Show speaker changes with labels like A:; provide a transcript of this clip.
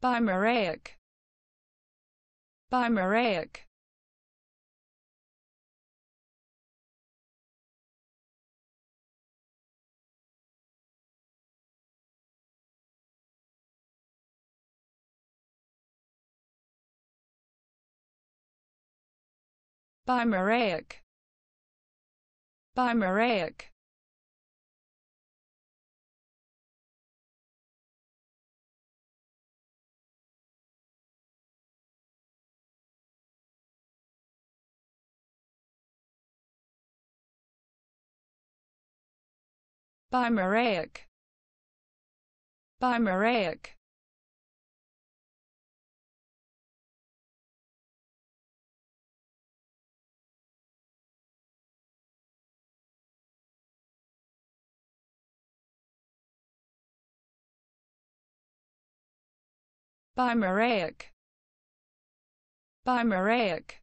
A: Bimaraic Bimaraic Bimaraic Bimaraic Bimaraic Bimaraic Bimaraic Bimaraic